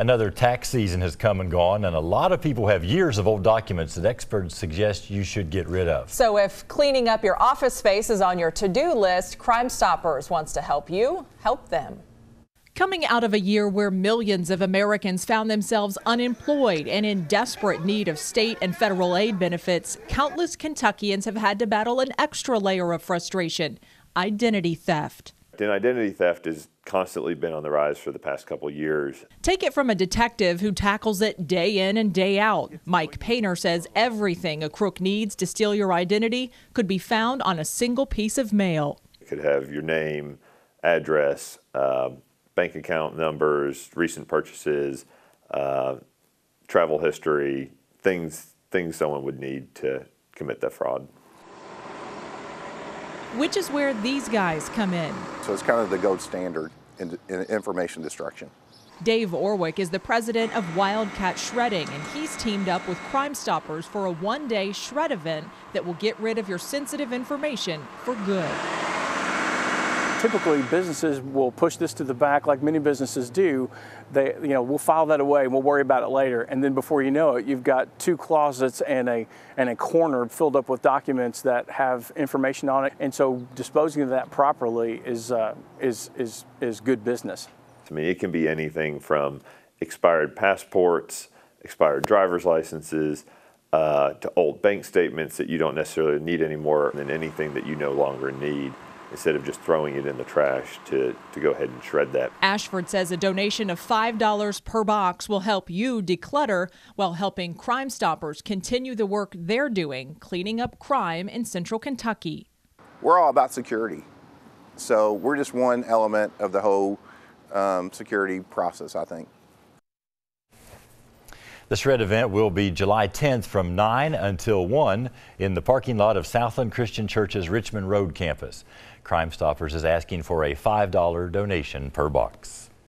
Another tax season has come and gone, and a lot of people have years of old documents that experts suggest you should get rid of. So, if cleaning up your office space is on your to do list, Crime Stoppers wants to help you help them. Coming out of a year where millions of Americans found themselves unemployed and in desperate need of state and federal aid benefits, countless Kentuckians have had to battle an extra layer of frustration identity theft. And identity theft has constantly been on the rise for the past couple years. Take it from a detective who tackles it day in and day out. Mike Painter says everything a crook needs to steal your identity could be found on a single piece of mail. It could have your name, address, uh, bank account numbers, recent purchases, uh, travel history, things things someone would need to commit that fraud which is where these guys come in. So it's kind of the gold standard in, in information destruction. Dave Orwick is the president of Wildcat Shredding, and he's teamed up with Crime Stoppers for a one day shred event that will get rid of your sensitive information for good. Typically, businesses will push this to the back, like many businesses do. They, you know, we'll file that away and we'll worry about it later. And then before you know it, you've got two closets and a and a corner filled up with documents that have information on it. And so, disposing of that properly is uh, is is is good business. I mean, it can be anything from expired passports, expired driver's licenses. Uh, to old bank statements that you don't necessarily need anymore, and anything that you no longer need instead of just throwing it in the trash to, to go ahead and shred that. Ashford says a donation of $5 per box will help you declutter while helping Crime Stoppers continue the work they're doing cleaning up crime in central Kentucky. We're all about security. So we're just one element of the whole um, security process, I think. The shred event will be July 10th from 9 until 1 in the parking lot of Southland Christian Church's Richmond Road campus. Crime Stoppers is asking for a $5 donation per box.